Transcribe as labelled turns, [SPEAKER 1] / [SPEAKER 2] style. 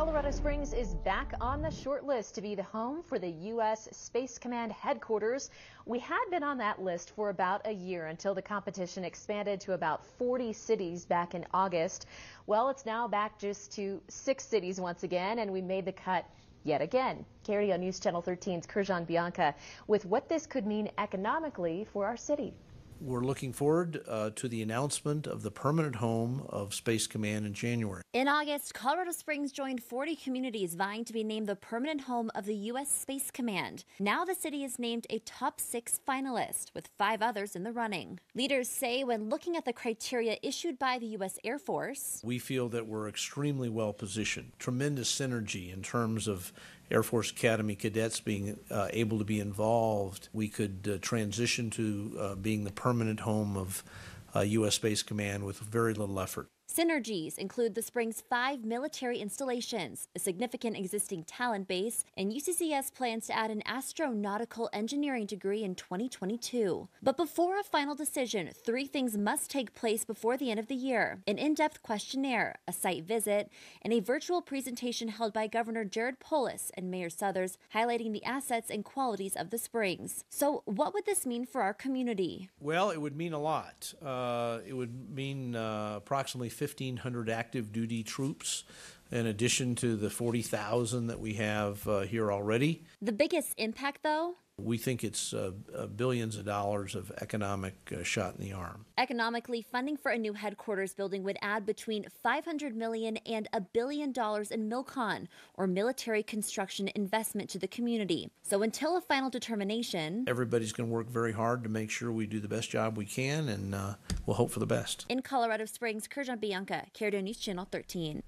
[SPEAKER 1] Colorado Springs is back on the short list to be the home for the U.S. Space Command headquarters. We had been on that list for about a year until the competition expanded to about 40 cities back in August. Well, it's now back just to six cities once again, and we made the cut yet again. KRDO News Channel 13's Kurjan Bianca with what this could mean economically for our city.
[SPEAKER 2] We're looking forward uh, to the announcement of the permanent home of Space Command in January.
[SPEAKER 3] In August, Colorado Springs joined 40 communities vying to be named the permanent home of the U.S. Space Command. Now the city is named a top six finalist, with five others in the running. Leaders say when looking at the criteria issued by the U.S. Air Force,
[SPEAKER 2] we feel that we're extremely well positioned. Tremendous synergy in terms of Air Force Academy cadets being uh, able to be involved. We could uh, transition to uh, being the permanent home of U.S. Uh, Space Command with very little effort.
[SPEAKER 3] Synergies include the Springs' five military installations, a significant existing talent base, and UCCS plans to add an astronautical engineering degree in 2022. But before a final decision, three things must take place before the end of the year an in depth questionnaire, a site visit, and a virtual presentation held by Governor Jared Polis and Mayor Suthers highlighting the assets and qualities of the Springs. So, what would this mean for our community?
[SPEAKER 2] Well, it would mean a lot. Uh, it would mean uh, approximately 1,500 active duty troops in addition to the 40,000 that we have uh, here already.
[SPEAKER 3] The biggest impact, though?
[SPEAKER 2] We think it's uh, uh, billions of dollars of economic uh, shot in the arm.
[SPEAKER 3] Economically, funding for a new headquarters building would add between 500 million and a billion dollars in MILCON, or military construction investment to the community. So until a final determination,
[SPEAKER 2] everybody's going to work very hard to make sure we do the best job we can, and uh, we'll hope for the best.
[SPEAKER 3] In Colorado Springs, Kurjan Bianca, News Channel 13.